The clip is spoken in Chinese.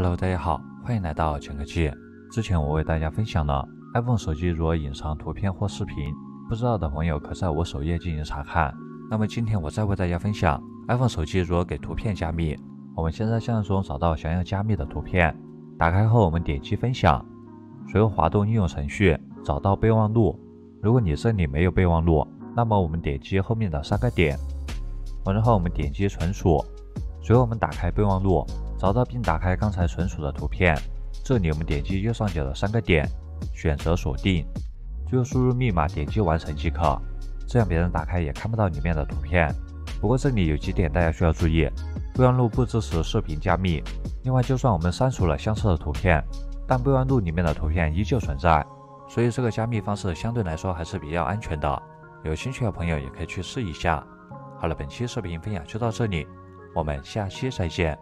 Hello，大家好，欢迎来到钱科技。之前我为大家分享了 iPhone 手机如何隐藏图片或视频，不知道的朋友可在我首页进行查看。那么今天我再为大家分享 iPhone 手机如何给图片加密。我们先在相册中找到想要加密的图片，打开后我们点击分享，随后滑动应用程序，找到备忘录。如果你这里没有备忘录，那么我们点击后面的三个点，完成后我们点击存储，随后我们打开备忘录。找到并打开刚才存储的图片，这里我们点击右上角的三个点，选择锁定，最后输入密码，点击完成即可。这样别人打开也看不到里面的图片。不过这里有几点大家需要注意：备忘录不支持视频加密。另外，就算我们删除了相册的图片，但备忘录里面的图片依旧存在，所以这个加密方式相对来说还是比较安全的。有兴趣的朋友也可以去试一下。好了，本期视频分享就到这里，我们下期再见。